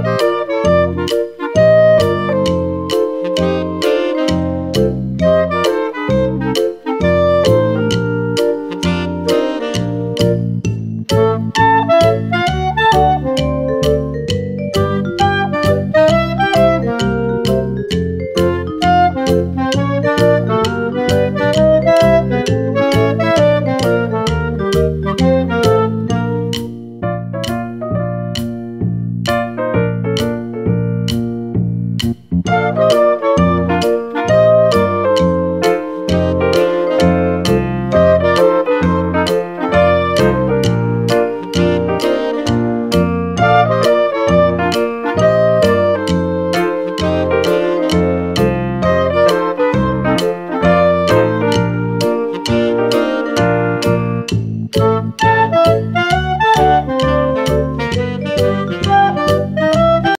Música